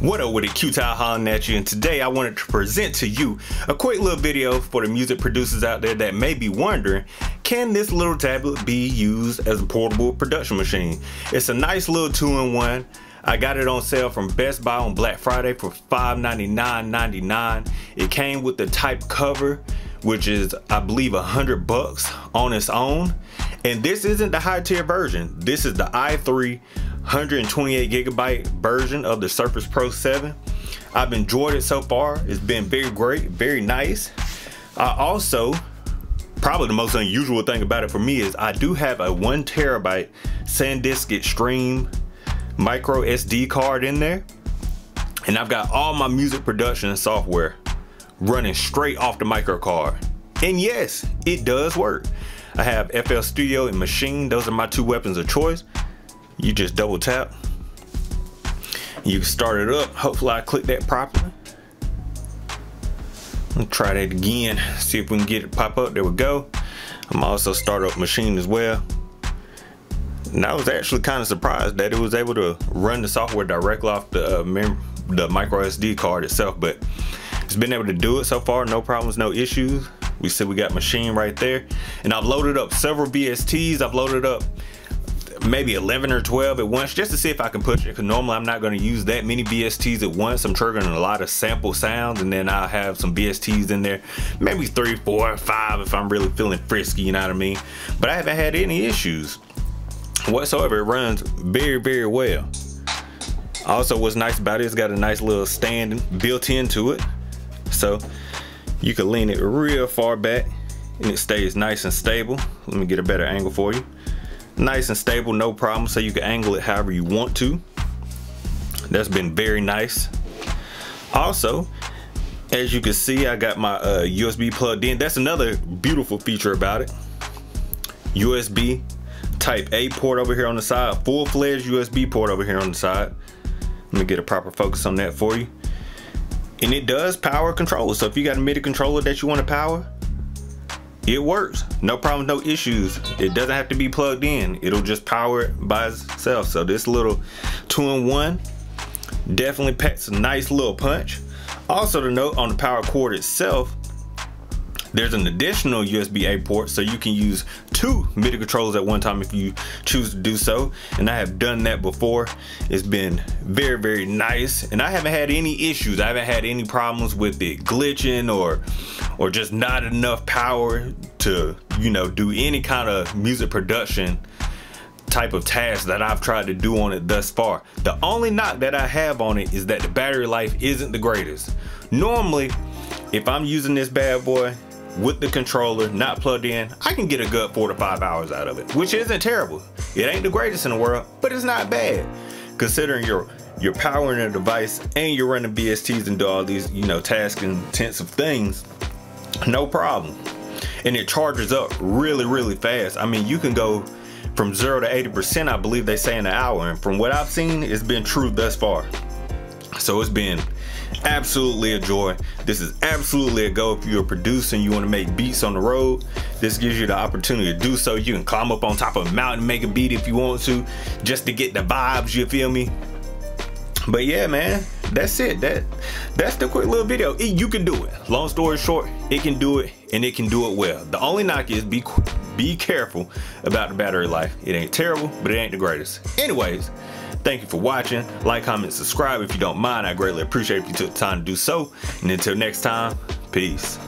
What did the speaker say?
What up with it, QTAL hollering at you, and today I wanted to present to you a quick little video for the music producers out there that may be wondering, can this little tablet be used as a portable production machine? It's a nice little two-in-one. I got it on sale from Best Buy on Black Friday for $599.99. It came with the type cover, which is, I believe, a hundred bucks on its own. And this isn't the high tier version. This is the i3 128 gigabyte version of the Surface Pro 7. I've enjoyed it so far. It's been very great, very nice. I also, probably the most unusual thing about it for me is I do have a one terabyte SanDisk Extreme micro SD card in there. And I've got all my music production software running straight off the micro card. And yes, it does work. I have FL Studio and Maschine. Those are my two weapons of choice you just double tap. You start it up. Hopefully I click that properly. I'll try that again. See if we can get it pop up. There we go. I'm also start up Maschine as well. And I was actually kind of surprised that it was able to run the software directly off the uh, the micro SD card itself but it's been able to do it so far. No problems no issues. We see we got Maschine right there. And I've loaded up several VSTs I've loaded up maybe 11 or 12 at once just to see if I can push it. Because normally I'm not going to use that many VSTs at once. I'm triggering a lot of sample sounds and then I'll have some VSTs in there. Maybe three four five if I'm really feeling frisky you know what I mean? But I haven't had any issues whatsoever. It runs very very well. Also what's nice about it it's got a nice little stand built into it. So you can lean it real far back and it stays nice and stable. Let me get a better angle for you nice and stable no problem. So you can angle it however you want to. That's been very nice. Also as you can see I got my uh, USB plugged in. That's another beautiful feature about it. USB type A port over here on the side full-fledged USB port over here on the side. Let me get a proper focus on that for you. And it does power controller so if you got a MIDI controller that you want to power it works. No problem no issues. It doesn't have to be plugged in. It'll just power it by itself. So this little two-in-one definitely packs a nice little punch. Also to note on the power cord itself there's an additional USB-A port so you can use two MIDI controllers at one time if you choose to do so. And I have done that before. It's been very, very nice. And I haven't had any issues. I haven't had any problems with it glitching or, or just not enough power to, you know, do any kind of music production type of task that I've tried to do on it thus far. The only knock that I have on it is that the battery life isn't the greatest. Normally, if I'm using this bad boy with the controller not plugged in, I can get a good four to five hours out of it, which isn't terrible. It ain't the greatest in the world, but it's not bad. Considering you're you're powering a device and you're running VSTs and do all these, you know, task intensive things, no problem. And it charges up really, really fast. I mean, you can go from zero to 80%, I believe they say in an hour. And from what I've seen, it's been true thus far. So it's been absolutely a joy. This is absolutely a go if you're a producer and you want to make beats on the road. This gives you the opportunity to do so. You can climb up on top of a mountain, make a beat if you want to, just to get the vibes, you feel me? But yeah, man, that's it. That That's the quick little video. It, you can do it. Long story short, it can do it and it can do it well. The only knock is be be careful about the battery life. It ain't terrible, but it ain't the greatest. Anyways, Thank you for watching. Like, comment, subscribe if you don't mind. I greatly appreciate if you took the time to do so. And until next time, peace.